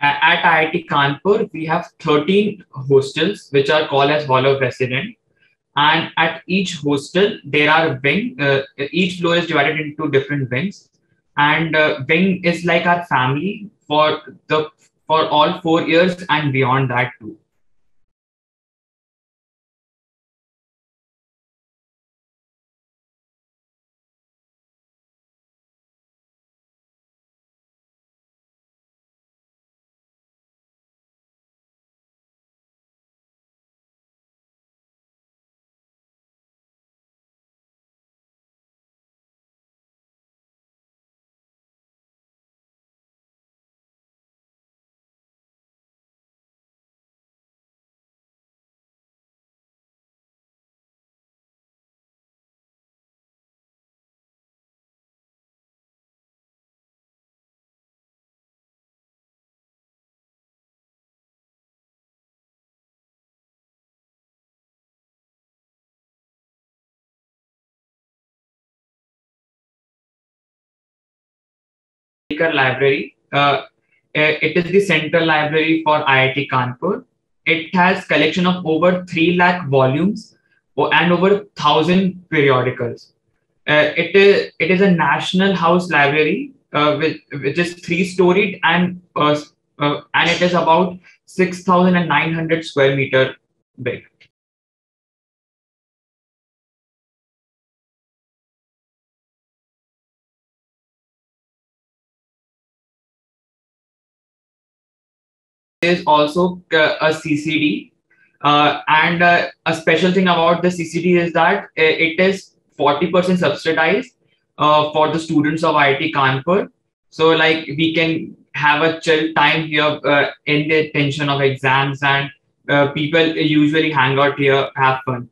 At IIT Kanpur, we have 13 hostels, which are called as Hall of Resident. And at each hostel, there are wing. Uh, each floor is divided into different wings, and uh, wing is like our family for the for all four years and beyond that too. Library. Uh, it is the central library for IIT Kanpur. It has collection of over 3 lakh volumes and over 1000 periodicals. Uh, it, is, it is a national house library uh, which, which is three storied and uh, uh, and it is about 6900 square meter big. Is also uh, a CCD. Uh, and uh, a special thing about the CCD is that it is 40% subsidized for the students of IIT Kanpur. So, like, we can have a chill time here in the tension of exams, and people usually hang out here, have fun.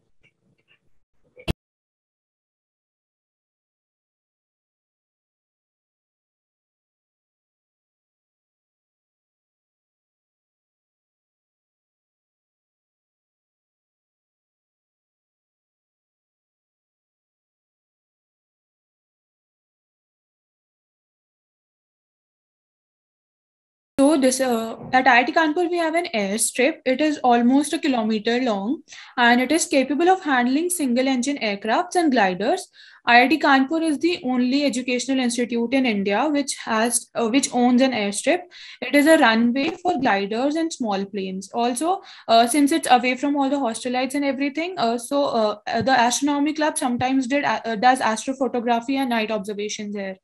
So this uh, at IIT Kanpur we have an airstrip. It is almost a kilometer long, and it is capable of handling single-engine aircrafts and gliders. IIT Kanpur is the only educational institute in India which has uh, which owns an airstrip. It is a runway for gliders and small planes. Also, uh, since it's away from all the hostelites and everything, uh, so uh, the astronomy club sometimes did uh, does astrophotography and night observations there.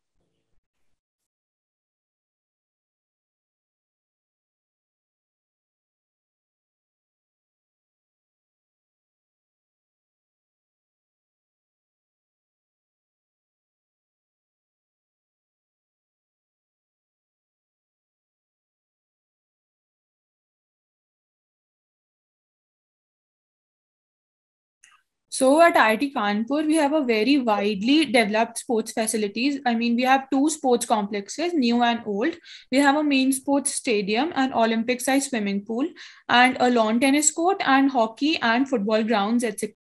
So at IIT Kanpur, we have a very widely developed sports facilities. I mean, we have two sports complexes, new and old. We have a main sports stadium, an Olympic-sized swimming pool, and a lawn tennis court, and hockey and football grounds, etc.